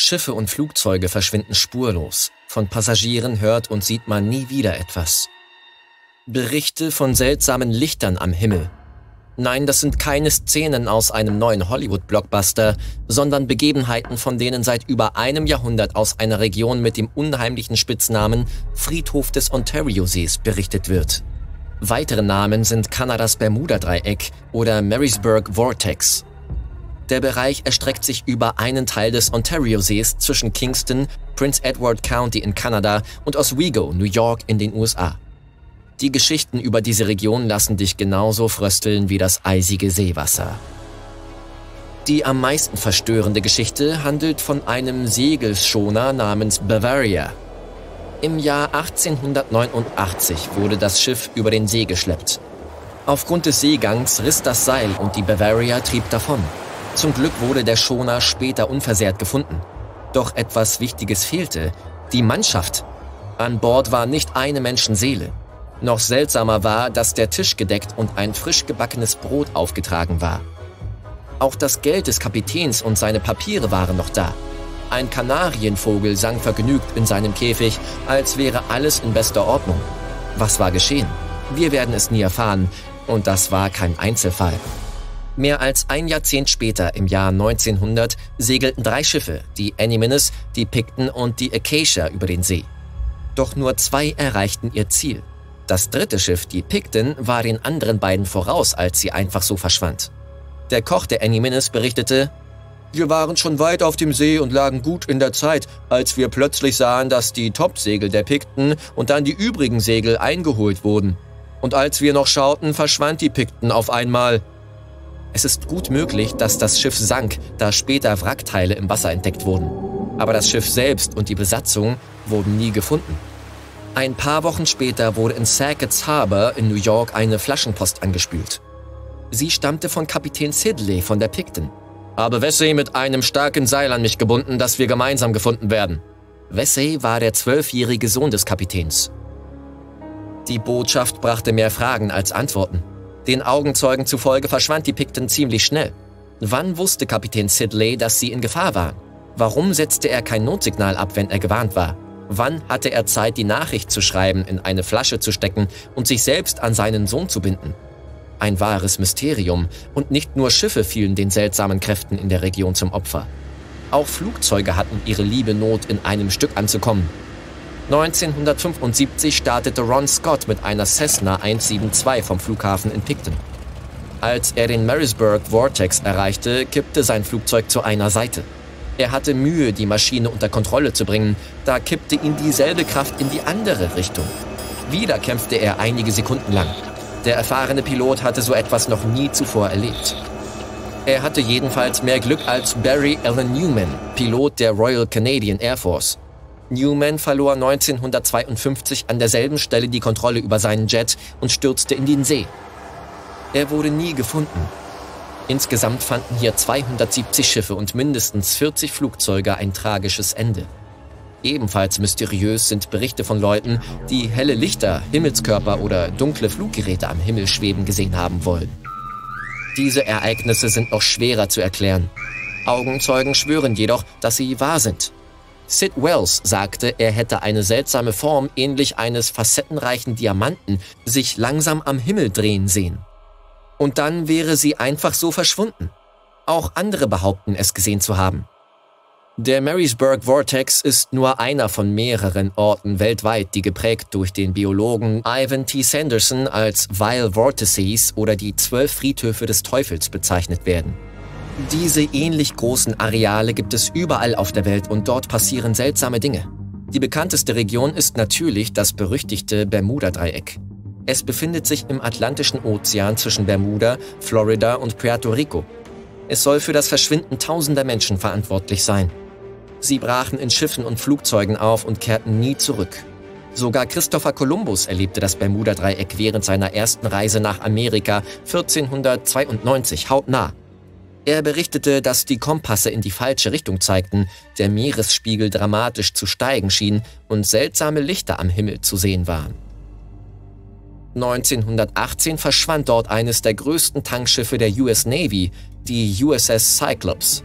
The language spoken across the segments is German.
Schiffe und Flugzeuge verschwinden spurlos. Von Passagieren hört und sieht man nie wieder etwas. Berichte von seltsamen Lichtern am Himmel. Nein, das sind keine Szenen aus einem neuen Hollywood-Blockbuster, sondern Begebenheiten, von denen seit über einem Jahrhundert aus einer Region mit dem unheimlichen Spitznamen Friedhof des Ontariosees berichtet wird. Weitere Namen sind Kanadas Bermuda-Dreieck oder Marysburg Vortex. Der Bereich erstreckt sich über einen Teil des Ontariosees zwischen Kingston, Prince Edward County in Kanada und Oswego, New York in den USA. Die Geschichten über diese Region lassen dich genauso frösteln wie das eisige Seewasser. Die am meisten verstörende Geschichte handelt von einem Segelschoner namens Bavaria, im Jahr 1889 wurde das Schiff über den See geschleppt. Aufgrund des Seegangs riss das Seil und die Bavaria trieb davon. Zum Glück wurde der Schoner später unversehrt gefunden. Doch etwas Wichtiges fehlte, die Mannschaft. An Bord war nicht eine Menschenseele. Noch seltsamer war, dass der Tisch gedeckt und ein frisch gebackenes Brot aufgetragen war. Auch das Geld des Kapitäns und seine Papiere waren noch da. Ein Kanarienvogel sang vergnügt in seinem Käfig, als wäre alles in bester Ordnung. Was war geschehen? Wir werden es nie erfahren, und das war kein Einzelfall. Mehr als ein Jahrzehnt später, im Jahr 1900, segelten drei Schiffe, die Animinus, die Picton und die Acacia, über den See. Doch nur zwei erreichten ihr Ziel. Das dritte Schiff, die Picton, war den anderen beiden voraus, als sie einfach so verschwand. Der Koch der Animinus berichtete, wir waren schon weit auf dem See und lagen gut in der Zeit, als wir plötzlich sahen, dass die Topsegel der Pikten und dann die übrigen Segel eingeholt wurden. Und als wir noch schauten, verschwand die Pikten auf einmal. Es ist gut möglich, dass das Schiff sank, da später Wrackteile im Wasser entdeckt wurden. Aber das Schiff selbst und die Besatzung wurden nie gefunden. Ein paar Wochen später wurde in Sackett's Harbor in New York eine Flaschenpost angespült. Sie stammte von Kapitän Sidley von der Picton habe Wessey mit einem starken Seil an mich gebunden, dass wir gemeinsam gefunden werden. Wessey war der zwölfjährige Sohn des Kapitäns. Die Botschaft brachte mehr Fragen als Antworten. Den Augenzeugen zufolge verschwand die Picton ziemlich schnell. Wann wusste Kapitän Sidley, dass sie in Gefahr waren? Warum setzte er kein Notsignal ab, wenn er gewarnt war? Wann hatte er Zeit, die Nachricht zu schreiben, in eine Flasche zu stecken und sich selbst an seinen Sohn zu binden? Ein wahres Mysterium, und nicht nur Schiffe fielen den seltsamen Kräften in der Region zum Opfer. Auch Flugzeuge hatten ihre liebe Not, in einem Stück anzukommen. 1975 startete Ron Scott mit einer Cessna 172 vom Flughafen in Picton. Als er den Marysburg Vortex erreichte, kippte sein Flugzeug zu einer Seite. Er hatte Mühe, die Maschine unter Kontrolle zu bringen, da kippte ihn dieselbe Kraft in die andere Richtung. Wieder kämpfte er einige Sekunden lang. Der erfahrene Pilot hatte so etwas noch nie zuvor erlebt. Er hatte jedenfalls mehr Glück als Barry Allen Newman, Pilot der Royal Canadian Air Force. Newman verlor 1952 an derselben Stelle die Kontrolle über seinen Jet und stürzte in den See. Er wurde nie gefunden. Insgesamt fanden hier 270 Schiffe und mindestens 40 Flugzeuge ein tragisches Ende. Ebenfalls mysteriös sind Berichte von Leuten, die helle Lichter, Himmelskörper oder dunkle Fluggeräte am Himmel schweben gesehen haben wollen. Diese Ereignisse sind noch schwerer zu erklären. Augenzeugen schwören jedoch, dass sie wahr sind. Sid Wells sagte, er hätte eine seltsame Form ähnlich eines facettenreichen Diamanten sich langsam am Himmel drehen sehen. Und dann wäre sie einfach so verschwunden. Auch andere behaupten es gesehen zu haben. Der Marysburg Vortex ist nur einer von mehreren Orten weltweit, die geprägt durch den Biologen Ivan T. Sanderson als Vile Vortices oder die zwölf Friedhöfe des Teufels bezeichnet werden. Diese ähnlich großen Areale gibt es überall auf der Welt und dort passieren seltsame Dinge. Die bekannteste Region ist natürlich das berüchtigte Bermuda-Dreieck. Es befindet sich im Atlantischen Ozean zwischen Bermuda, Florida und Puerto Rico. Es soll für das Verschwinden tausender Menschen verantwortlich sein. Sie brachen in Schiffen und Flugzeugen auf und kehrten nie zurück. Sogar Christopher Columbus erlebte das Bermuda-Dreieck während seiner ersten Reise nach Amerika 1492 hautnah. Er berichtete, dass die Kompasse in die falsche Richtung zeigten, der Meeresspiegel dramatisch zu steigen schien und seltsame Lichter am Himmel zu sehen waren. 1918 verschwand dort eines der größten Tankschiffe der US Navy, die USS Cyclops.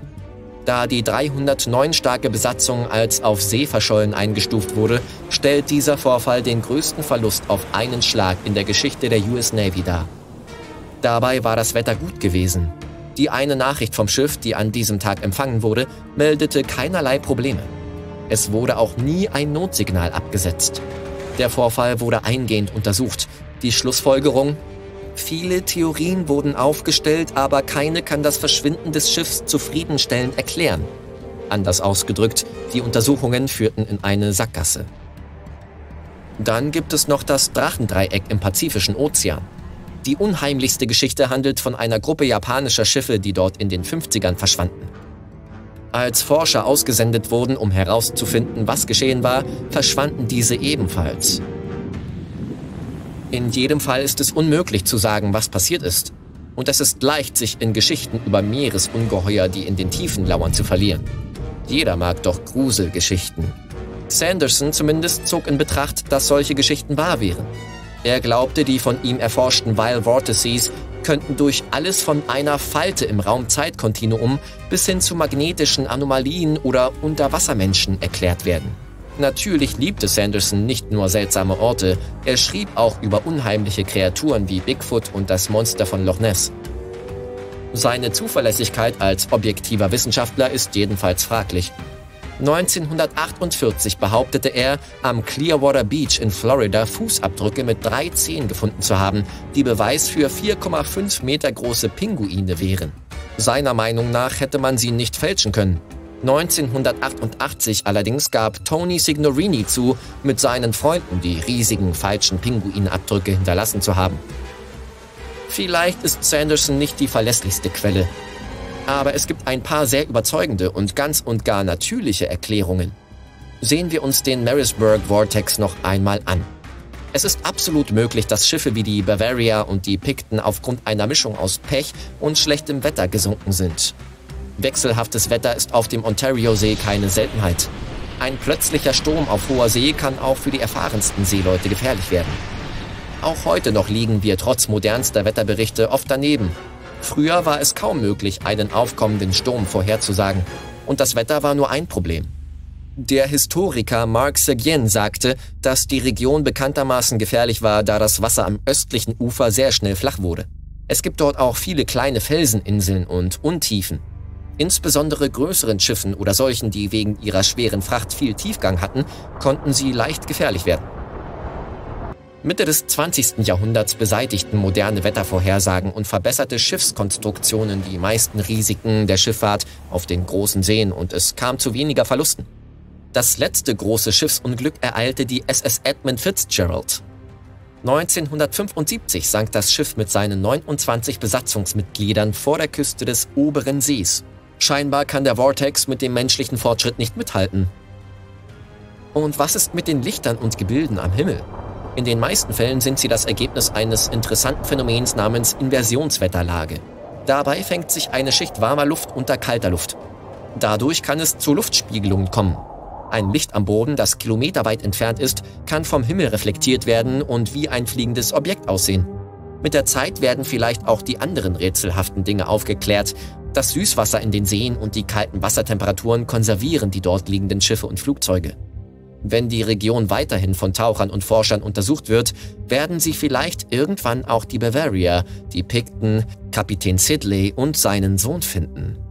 Da die 309 starke Besatzung als auf See verschollen eingestuft wurde, stellt dieser Vorfall den größten Verlust auf einen Schlag in der Geschichte der US Navy dar. Dabei war das Wetter gut gewesen. Die eine Nachricht vom Schiff, die an diesem Tag empfangen wurde, meldete keinerlei Probleme. Es wurde auch nie ein Notsignal abgesetzt. Der Vorfall wurde eingehend untersucht. Die Schlussfolgerung? Viele Theorien wurden aufgestellt, aber keine kann das Verschwinden des Schiffs zufriedenstellend erklären. Anders ausgedrückt, die Untersuchungen führten in eine Sackgasse. Dann gibt es noch das Drachendreieck im Pazifischen Ozean. Die unheimlichste Geschichte handelt von einer Gruppe japanischer Schiffe, die dort in den 50ern verschwanden. Als Forscher ausgesendet wurden, um herauszufinden, was geschehen war, verschwanden diese ebenfalls. In jedem Fall ist es unmöglich zu sagen, was passiert ist. Und es ist leicht, sich in Geschichten über Meeresungeheuer, die in den Tiefen lauern, zu verlieren. Jeder mag doch Gruselgeschichten. Sanderson zumindest zog in Betracht, dass solche Geschichten wahr wären. Er glaubte, die von ihm erforschten Vile Vortices könnten durch alles von einer Falte im Raum-Zeit-Kontinuum bis hin zu magnetischen Anomalien oder Unterwassermenschen erklärt werden. Natürlich liebte Sanderson nicht nur seltsame Orte, er schrieb auch über unheimliche Kreaturen wie Bigfoot und das Monster von Loch Ness. Seine Zuverlässigkeit als objektiver Wissenschaftler ist jedenfalls fraglich. 1948 behauptete er, am Clearwater Beach in Florida Fußabdrücke mit drei Zehen gefunden zu haben, die Beweis für 4,5 Meter große Pinguine wären. Seiner Meinung nach hätte man sie nicht fälschen können. 1988 allerdings gab Tony Signorini zu, mit seinen Freunden die riesigen falschen Pinguinabdrücke hinterlassen zu haben. Vielleicht ist Sanderson nicht die verlässlichste Quelle, aber es gibt ein paar sehr überzeugende und ganz und gar natürliche Erklärungen. Sehen wir uns den Marisburg Vortex noch einmal an. Es ist absolut möglich, dass Schiffe wie die Bavaria und die Picton aufgrund einer Mischung aus Pech und schlechtem Wetter gesunken sind. Wechselhaftes Wetter ist auf dem Ontario-See keine Seltenheit. Ein plötzlicher Sturm auf hoher See kann auch für die erfahrensten Seeleute gefährlich werden. Auch heute noch liegen wir trotz modernster Wetterberichte oft daneben Früher war es kaum möglich, einen aufkommenden Sturm vorherzusagen. Und das Wetter war nur ein Problem. Der Historiker Marc Seguin sagte, dass die Region bekanntermaßen gefährlich war, da das Wasser am östlichen Ufer sehr schnell flach wurde. Es gibt dort auch viele kleine Felseninseln und Untiefen. Insbesondere größeren Schiffen oder solchen, die wegen ihrer schweren Fracht viel Tiefgang hatten, konnten sie leicht gefährlich werden. Mitte des 20. Jahrhunderts beseitigten moderne Wettervorhersagen und verbesserte Schiffskonstruktionen die meisten Risiken der Schifffahrt auf den großen Seen und es kam zu weniger Verlusten. Das letzte große Schiffsunglück ereilte die SS Edmund Fitzgerald. 1975 sank das Schiff mit seinen 29 Besatzungsmitgliedern vor der Küste des oberen Sees. Scheinbar kann der Vortex mit dem menschlichen Fortschritt nicht mithalten. Und was ist mit den Lichtern und Gebilden am Himmel? In den meisten Fällen sind sie das Ergebnis eines interessanten Phänomens namens Inversionswetterlage. Dabei fängt sich eine Schicht warmer Luft unter kalter Luft. Dadurch kann es zu Luftspiegelungen kommen. Ein Licht am Boden, das kilometerweit entfernt ist, kann vom Himmel reflektiert werden und wie ein fliegendes Objekt aussehen. Mit der Zeit werden vielleicht auch die anderen rätselhaften Dinge aufgeklärt. Das Süßwasser in den Seen und die kalten Wassertemperaturen konservieren die dort liegenden Schiffe und Flugzeuge. Wenn die Region weiterhin von Tauchern und Forschern untersucht wird, werden sie vielleicht irgendwann auch die Bavaria, die Picton, Kapitän Sidley und seinen Sohn finden.